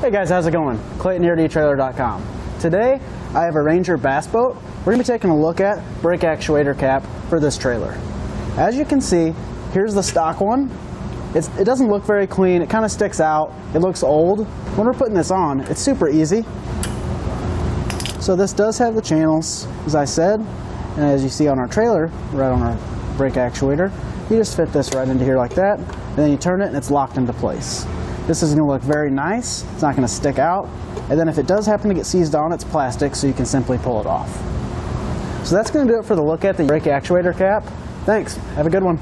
Hey guys, how's it going? Clayton here at eTrailer.com. Today, I have a Ranger bass boat. We're to be taking a look at brake actuator cap for this trailer. As you can see, here's the stock one. It's, it doesn't look very clean, it kind of sticks out, it looks old. When we're putting this on, it's super easy. So this does have the channels, as I said, and as you see on our trailer, right on our brake actuator, you just fit this right into here like that, and then you turn it and it's locked into place. This is going to look very nice, it's not going to stick out, and then if it does happen to get seized on, it's plastic, so you can simply pull it off. So that's going to do it for the look at the brake actuator cap. Thanks, have a good one.